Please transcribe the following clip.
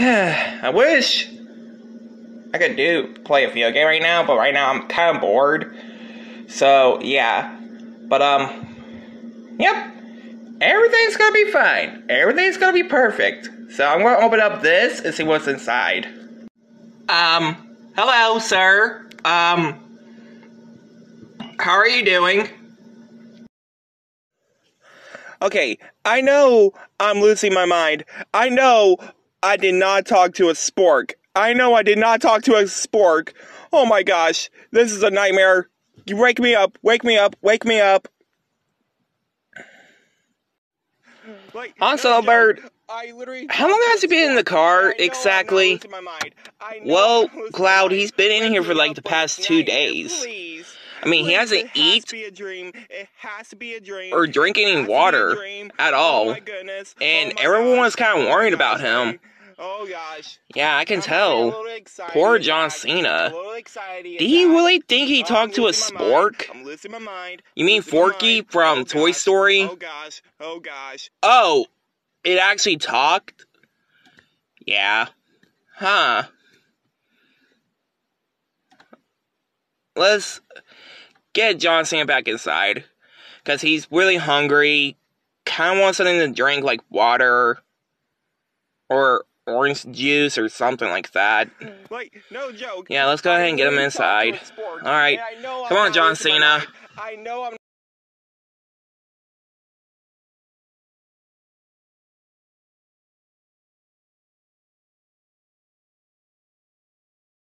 I wish I could do play a video game right now, but right now I'm kind of bored. So yeah, but um, yep, everything's gonna be fine. Everything's gonna be perfect. So I'm gonna open up this and see what's inside. Um, hello, sir. Um, how are you doing? Okay, I know I'm losing my mind. I know I did not talk to a spork. I know I did not talk to a spork. Oh my gosh, this is a nightmare. You wake me up, wake me up, wake me up. Also, Bert, how long has he been in the car exactly? Well, Cloud, he's been in here for like the past two days. I mean, he hasn't eaten or drink any water at all, and everyone was kind of worried about him. Oh gosh. Yeah, I can I'm tell. Poor John Cena. Do you really think he talked to a spork? I'm losing my mind. You mean Forky from Oh, Toy. Story? Oh gosh. Oh gosh. Oh, it actually talked? Yeah. Huh. Let's get John Cena back inside. Because he's really hungry. Kind of wants something to drink, like water. Or orange juice or something like that. No joke. Yeah, let's go ahead and get him inside. really talked to a spork, All right. and I know Come on, John Cena. I know I'm